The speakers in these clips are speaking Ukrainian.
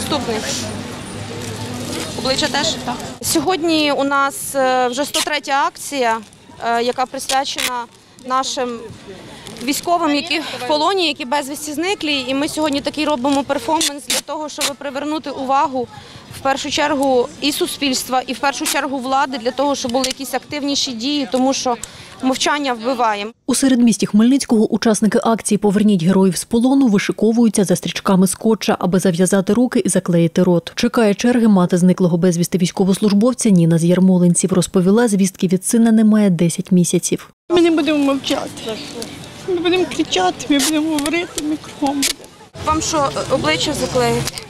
наступний. Обличчя теж? Так. Сьогодні у нас е, вже 103 акція, е, яка присвячена нашим військовим, які в полоні, які безвісті зниклі. І ми сьогодні такий робимо перформанс для того, щоб привернути увагу в першу чергу і суспільства, і в першу чергу влади для того, щоб були якісь активніші дії, тому що мовчання вбиває. У середмісті Хмельницького учасники акції Поверніть героїв з полону вишиковуються за стрічками скотча, аби зав'язати руки і заклеїти рот. Чекає черги мати зниклого безвісти військовослужбовця Ніна з Ярмолинців. Розповіла, звістки від сина немає 10 місяців. Ми не будемо мовчати. Ми будемо кричати, ми будемо говорити, ми кругом будемо. Вам що обличчя заклеїть?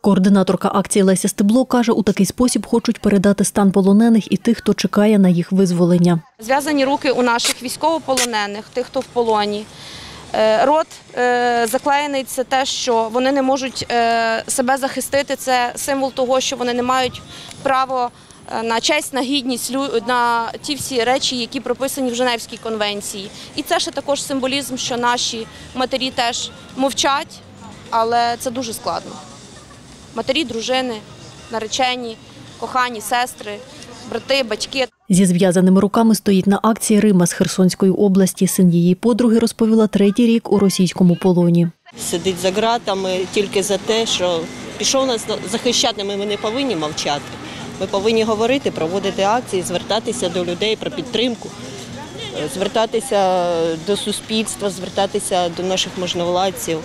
Координаторка акції Леся Стебло каже, у такий спосіб хочуть передати стан полонених і тих, хто чекає на їх визволення. Зв'язані руки у наших військовополонених, тих, хто в полоні. Е, Рот е, заклеєний це те, що вони не можуть е, себе захистити. Це символ того, що вони не мають права е, на честь, на гідність, на ті всі речі, які прописані в Женевській конвенції. І це ще також символізм, що наші матері теж мовчать, але це дуже складно. Матері, дружини, наречені, кохані, сестри, брати, батьки. Зі зв'язаними руками стоїть на акції Рима з Херсонської області. Син її подруги розповіла третій рік у російському полоні. сидить за ґратами тільки за те, що пішов нас захищати, ми не повинні мовчати. Ми повинні говорити, проводити акції, звертатися до людей про підтримку, звертатися до суспільства, звертатися до наших можновладців.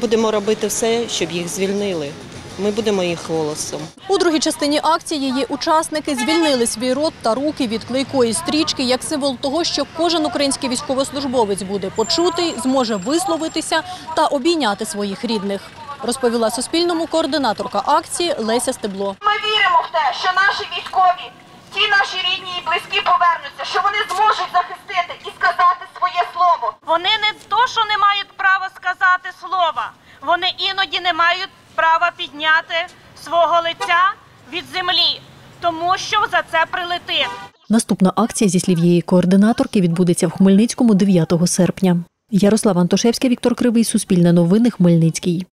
Будемо робити все, щоб їх звільнили. Ми будемо їх голосом. У другій частині акції її учасники звільнили свій рот та руки від клейкої стрічки як символ того, що кожен український військовослужбовець буде почутий, зможе висловитися та обійняти своїх рідних. Розповіла Суспільному координаторка акції Леся Стебло. Ми віримо в те, що наші військові, ті наші рідні і близькі повернуться, що вони зможуть захистити і сказати своє слово. Вони не то, що не мають права сказати слова, вони іноді не мають права підняти свого лиця від землі, тому що за це прилетить. Наступна акція, зі слів її координаторки, відбудеться в Хмельницькому 9 серпня. Ярослава Антошевська, Віктор Кривий, Суспільне новини, Хмельницький.